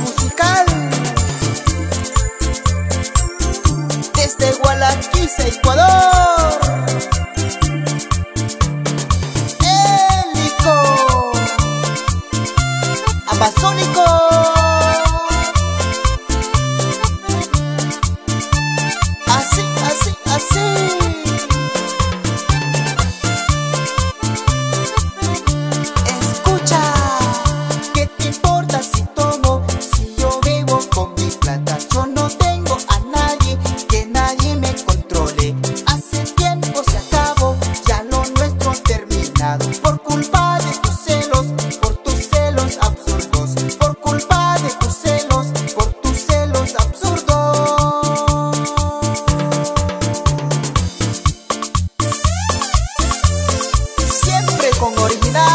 musical. Desde Gualaquiza, Ecuador. Hélico. Amazónico. original.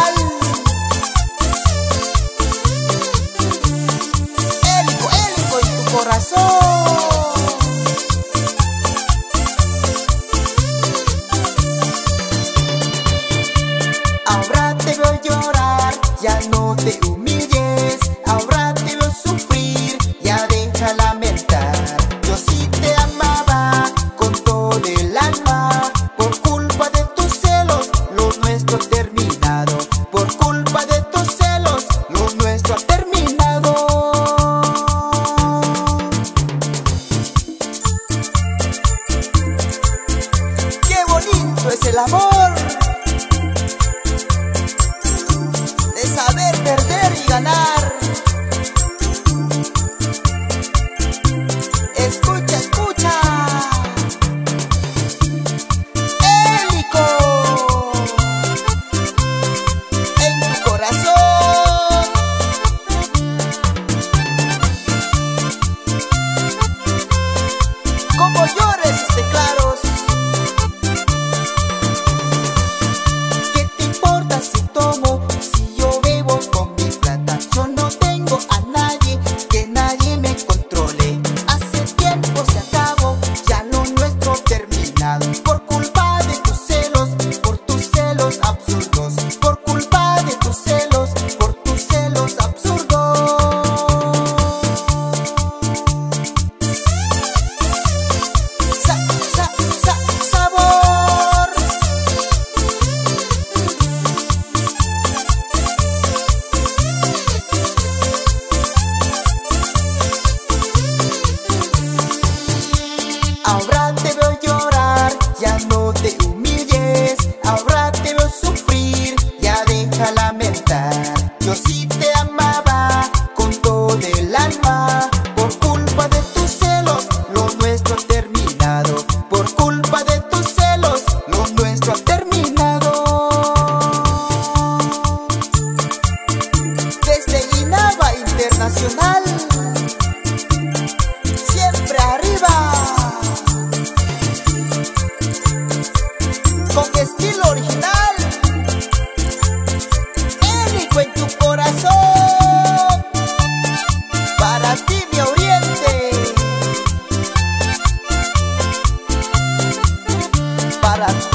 el amor. saudade. Siempre arriba. Con estilo original. Élico en tu corazón. Para ti, mi oriente. Para ti.